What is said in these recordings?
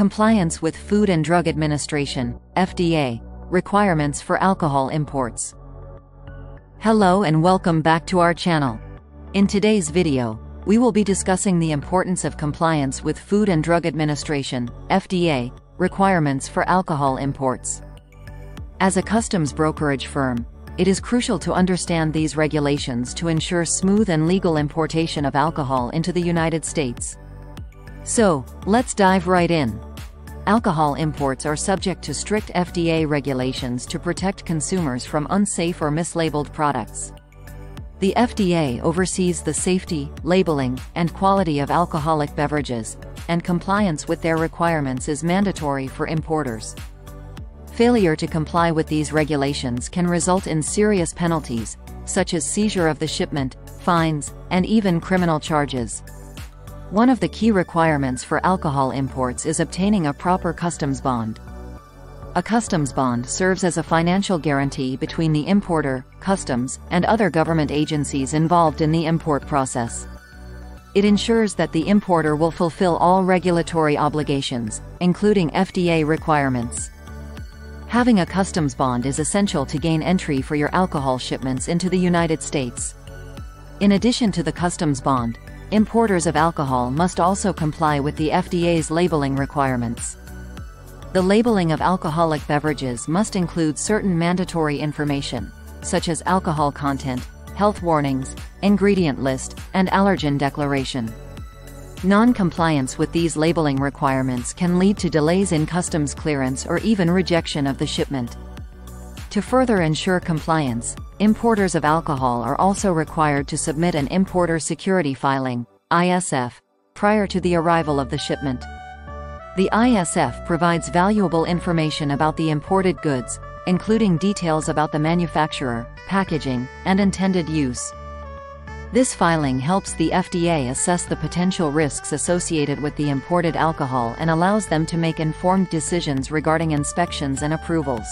Compliance with Food and Drug Administration, FDA, requirements for alcohol imports. Hello and welcome back to our channel. In today's video, we will be discussing the importance of compliance with Food and Drug Administration, FDA, requirements for alcohol imports. As a customs brokerage firm, it is crucial to understand these regulations to ensure smooth and legal importation of alcohol into the United States. So, let's dive right in. Alcohol imports are subject to strict FDA regulations to protect consumers from unsafe or mislabeled products. The FDA oversees the safety, labeling, and quality of alcoholic beverages, and compliance with their requirements is mandatory for importers. Failure to comply with these regulations can result in serious penalties, such as seizure of the shipment, fines, and even criminal charges. One of the key requirements for alcohol imports is obtaining a proper customs bond. A customs bond serves as a financial guarantee between the importer, customs, and other government agencies involved in the import process. It ensures that the importer will fulfill all regulatory obligations, including FDA requirements. Having a customs bond is essential to gain entry for your alcohol shipments into the United States. In addition to the customs bond, Importers of alcohol must also comply with the FDA's labeling requirements. The labeling of alcoholic beverages must include certain mandatory information, such as alcohol content, health warnings, ingredient list, and allergen declaration. Non-compliance with these labeling requirements can lead to delays in customs clearance or even rejection of the shipment. To further ensure compliance, importers of alcohol are also required to submit an Importer Security Filing ISF, prior to the arrival of the shipment. The ISF provides valuable information about the imported goods, including details about the manufacturer, packaging, and intended use. This filing helps the FDA assess the potential risks associated with the imported alcohol and allows them to make informed decisions regarding inspections and approvals.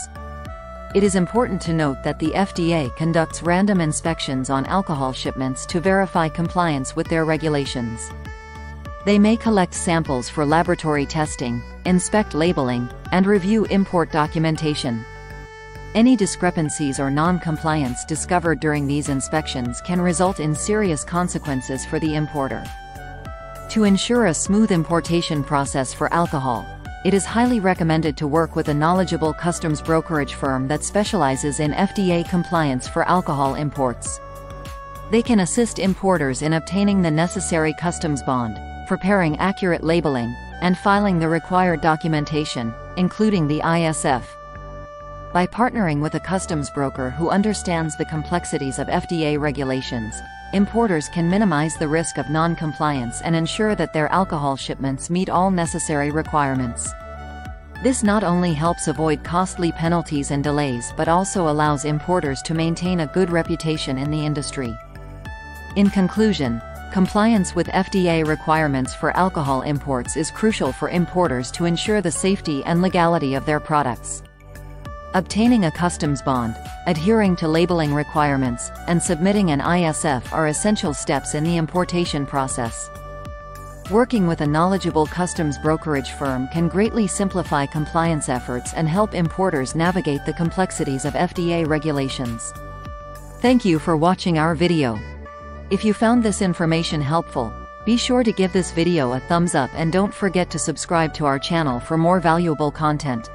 It is important to note that the FDA conducts random inspections on alcohol shipments to verify compliance with their regulations. They may collect samples for laboratory testing, inspect labeling, and review import documentation. Any discrepancies or non-compliance discovered during these inspections can result in serious consequences for the importer. To ensure a smooth importation process for alcohol, it is highly recommended to work with a knowledgeable customs brokerage firm that specializes in FDA compliance for alcohol imports. They can assist importers in obtaining the necessary customs bond, preparing accurate labeling, and filing the required documentation, including the ISF. By partnering with a customs broker who understands the complexities of FDA regulations, importers can minimize the risk of non-compliance and ensure that their alcohol shipments meet all necessary requirements. This not only helps avoid costly penalties and delays but also allows importers to maintain a good reputation in the industry. In conclusion, compliance with FDA requirements for alcohol imports is crucial for importers to ensure the safety and legality of their products. Obtaining a customs bond, adhering to labeling requirements, and submitting an ISF are essential steps in the importation process. Working with a knowledgeable customs brokerage firm can greatly simplify compliance efforts and help importers navigate the complexities of FDA regulations. Thank you for watching our video. If you found this information helpful, be sure to give this video a thumbs up and don't forget to subscribe to our channel for more valuable content.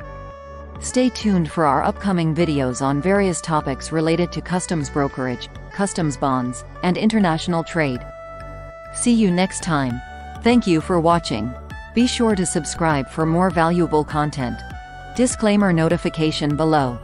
Stay tuned for our upcoming videos on various topics related to customs brokerage, customs bonds, and international trade. See you next time. Thank you for watching. Be sure to subscribe for more valuable content. Disclaimer notification below.